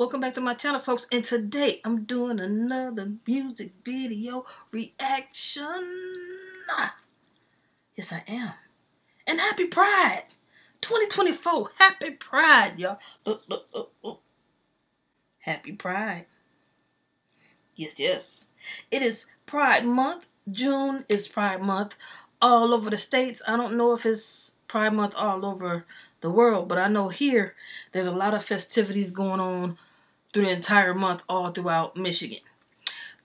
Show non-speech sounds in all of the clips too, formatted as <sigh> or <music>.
Welcome back to my channel, folks. And today I'm doing another music video reaction. Ah, yes, I am. And happy Pride 2024. Happy Pride, y'all. Look, look, look. Happy Pride. Yes, yes. It is Pride Month. June is Pride Month all over the states. I don't know if it's Pride Month all over the world, but I know here there's a lot of festivities going on through the entire month all throughout Michigan.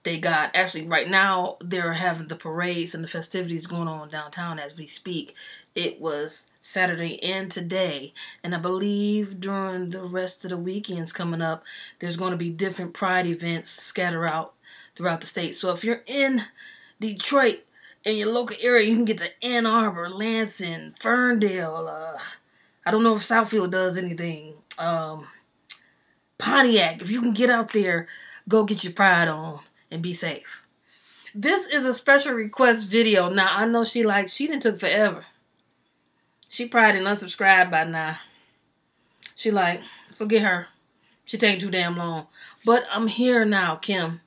They got actually right now they're having the parades and the festivities going on downtown as we speak. It was Saturday and today, and I believe during the rest of the weekends coming up, there's going to be different pride events scattered out throughout the state. So if you're in Detroit in your local area, you can get to Ann Arbor, Lansing, Ferndale. Uh, I don't know if Southfield does anything. Um, Pontiac, if you can get out there, go get your pride on and be safe. This is a special request video. Now, I know she like, she didn't took forever. She probably didn't unsubscribe by now. She like, forget her. She taking too damn long. But I'm here now, Kim.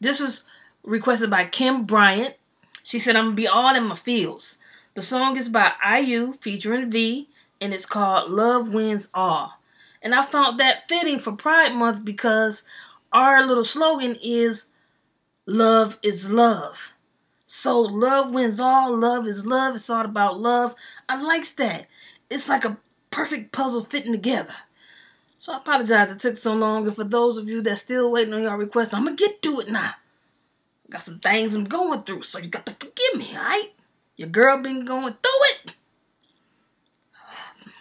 This is requested by Kim Bryant. She said, I'm going to be all in my feels. The song is by IU featuring V, and it's called Love Wins All. And I found that fitting for Pride Month because our little slogan is Love is Love. So love wins all, love is love, it's all about love. I likes that. It's like a perfect puzzle fitting together. So I apologize it took so long, and for those of you that still waiting on your request, I'm gonna get to it now. Got some things I'm going through, so you got to forgive me, alright? Your girl been going through it.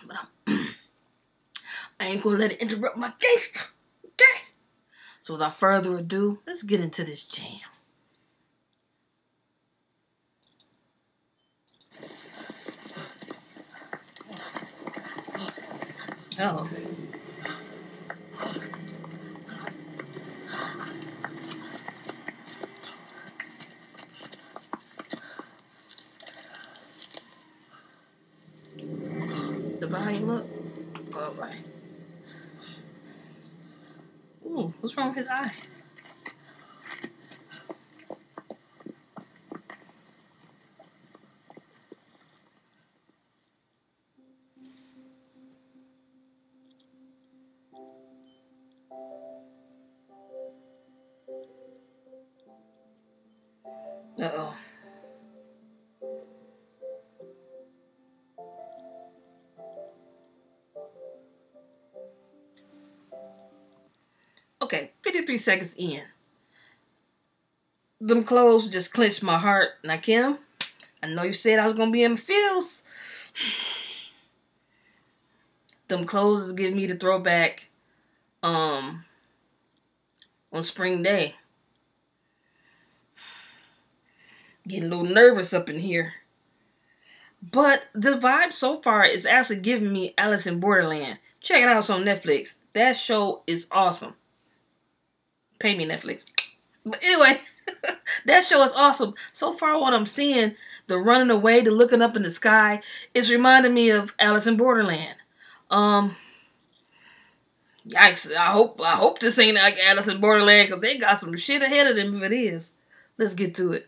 But I'm, I ain't gonna let it interrupt my gangster, okay? So without further ado, let's get into this jam. Oh. The volume up. All right. Ooh, what's wrong with his eye? Okay, 53 seconds in. Them clothes just clenched my heart. Now, Kim, I know you said I was going to be in the fields. <sighs> Them clothes giving me the throwback um, on spring day. <sighs> Getting a little nervous up in here. But the vibe so far is actually giving me Alice in Borderland. Check it out it's on Netflix. That show is awesome. Pay me Netflix. But anyway, <laughs> that show is awesome. So far, what I'm seeing, the running away, the looking up in the sky, is reminding me of Alice in Borderland. Um, yikes! I hope I hope this ain't like Alice in Borderland because they got some shit ahead of them. If it is, let's get to it.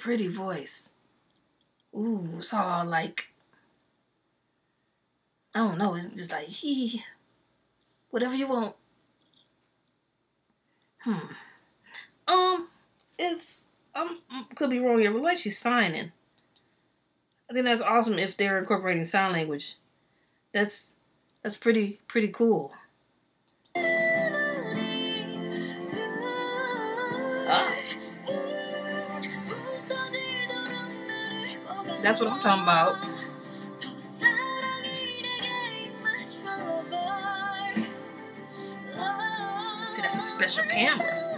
pretty voice. Ooh, it's all like I don't know. It's just like he, whatever you want. Hmm. Um, it's um could be wrong here, but like she's signing. I think that's awesome if they're incorporating sign language. That's that's pretty pretty cool. That's what I'm talking about. See, that's a special camera.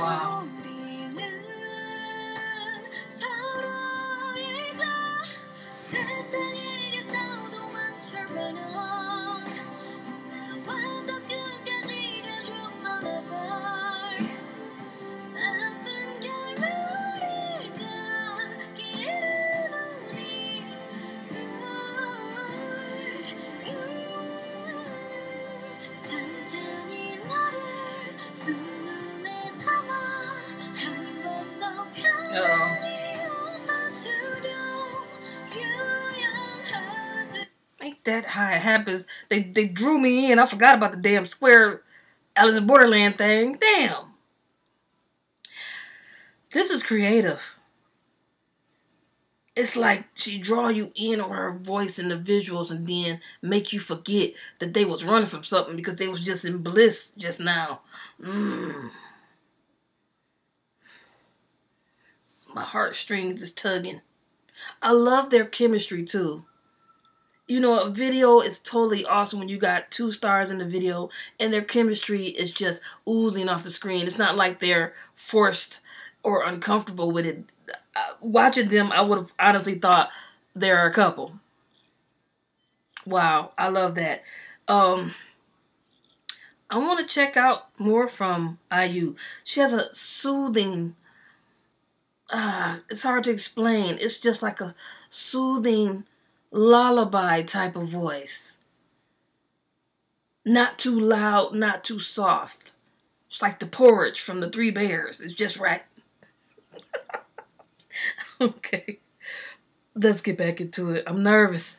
Wow. That how it happens? They they drew me in. I forgot about the damn square Alice in Borderland thing. Damn. This is creative. It's like she draw you in on her voice and the visuals and then make you forget that they was running from something because they was just in bliss just now. Mm. My heartstrings is tugging. I love their chemistry too you know, a video is totally awesome when you got two stars in the video and their chemistry is just oozing off the screen. It's not like they're forced or uncomfortable with it. Uh, watching them, I would have honestly thought they're a couple. Wow, I love that. Um, I want to check out more from IU. She has a soothing. Uh, it's hard to explain. It's just like a soothing lullaby type of voice. Not too loud, not too soft. It's like the porridge from the Three Bears. It's just right. <laughs> okay. Let's get back into it. I'm nervous.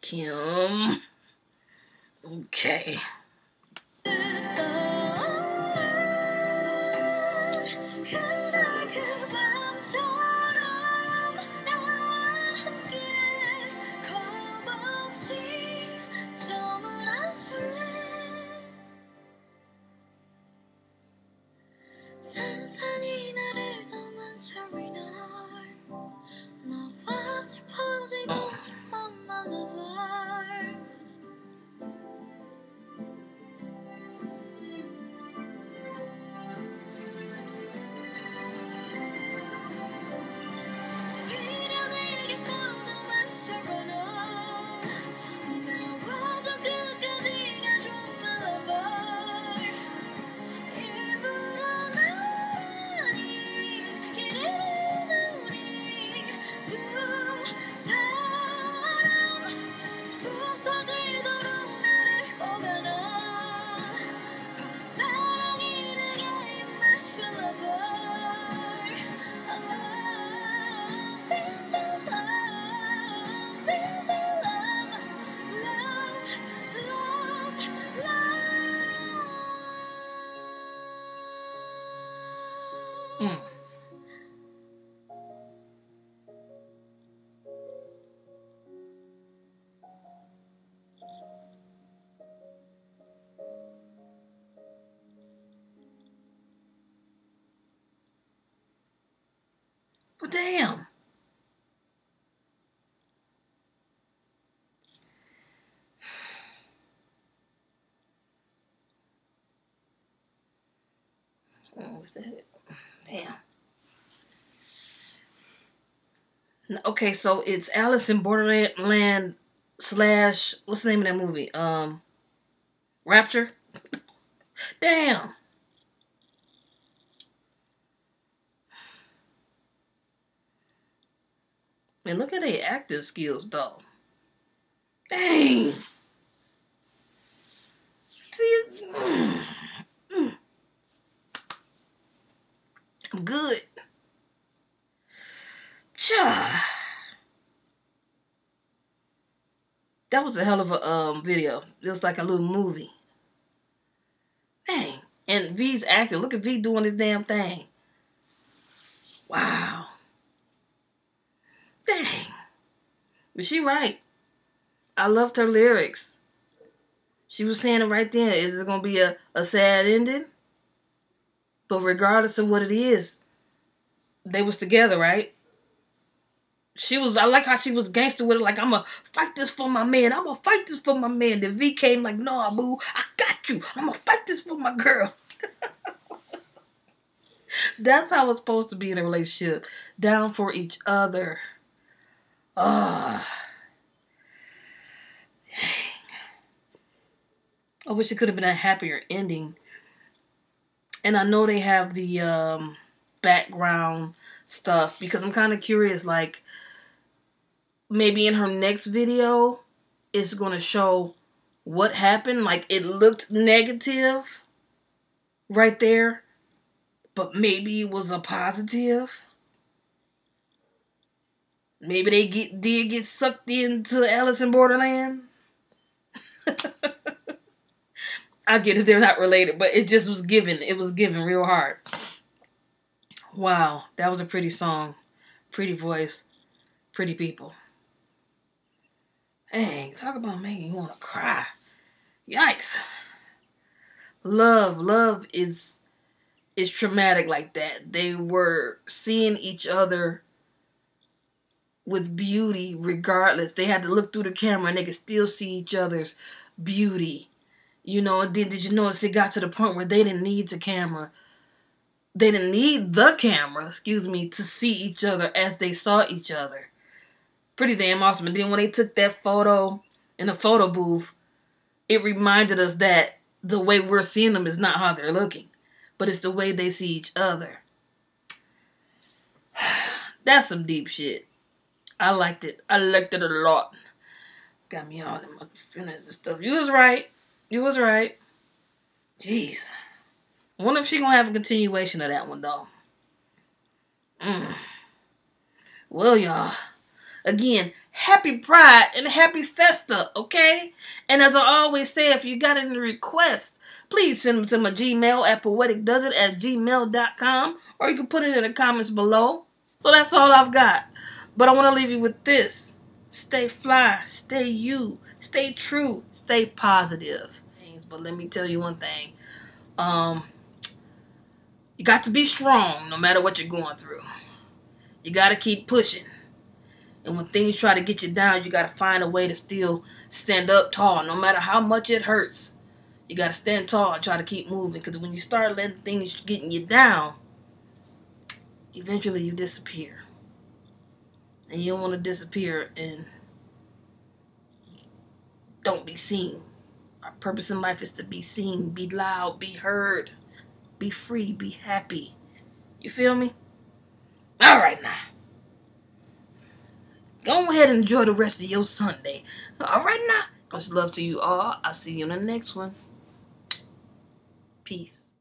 Kim. Okay. Damn. Oh, that? Damn. Okay, so it's Alice in Borderland slash what's the name of that movie? Um, Rapture. <laughs> Damn. Man, look at their acting skills, though. Dang. See. I'm good. Cha. That was a hell of a um video. It was like a little movie. Dang. And V's acting. Look at V doing his damn thing. Wow. Dang. Was she right? I loved her lyrics. She was saying it right then. Is it gonna be a, a sad ending? But regardless of what it is, they was together, right? She was I like how she was gangster with it, like I'ma fight this for my man. I'ma fight this for my man. The V came like, nah, boo, I got you. I'ma fight this for my girl. <laughs> That's how it's supposed to be in a relationship. Down for each other. Ah. I wish it could have been a happier ending. And I know they have the um, background stuff because I'm kind of curious. Like, maybe in her next video, it's going to show what happened. Like, it looked negative right there, but maybe it was a positive. Maybe they get did get sucked into Alice in Borderland. <laughs> I get it, they're not related, but it just was given. It was given real hard. Wow, that was a pretty song. Pretty voice. Pretty people. Dang, talk about making you want to cry. Yikes. Love, love is is traumatic like that. They were seeing each other with beauty regardless. They had to look through the camera and they could still see each other's beauty. You know, and then did you notice it got to the point where they didn't need the camera? They didn't need the camera, excuse me, to see each other as they saw each other. Pretty damn awesome. And then when they took that photo in the photo booth, it reminded us that the way we're seeing them is not how they're looking, but it's the way they see each other. <sighs> That's some deep shit. I liked it. I liked it a lot. Got me all my feelings and stuff. You was right. You was right. Jeez. I wonder if she gonna have a continuation of that one though. Mm. Well, y'all. Again, happy Pride and happy Festa, okay? And as I always say, if you got any requests, please send them to my Gmail at poeticdoesit at gmail.com or you can put it in the comments below. So that's all I've got. But I want to leave you with this. Stay fly, stay you, stay true, stay positive. But let me tell you one thing. Um, you got to be strong no matter what you're going through. You got to keep pushing. And when things try to get you down, you got to find a way to still stand up tall, no matter how much it hurts. You got to stand tall and try to keep moving. Because when you start letting things getting you down, eventually you disappear. And you don't want to disappear and don't be seen. Our purpose in life is to be seen, be loud, be heard, be free, be happy. You feel me? All right now. Go ahead and enjoy the rest of your Sunday. All right now. Much love to you all. I'll see you in the next one. Peace.